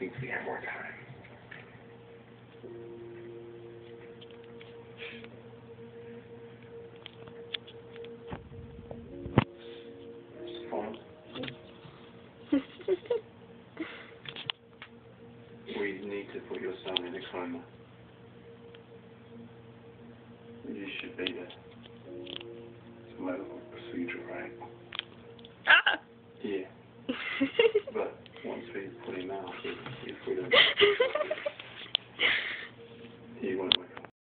means we have more time. we need to put your son in a coma. You should be there. It's a medical procedure, right? Thank you.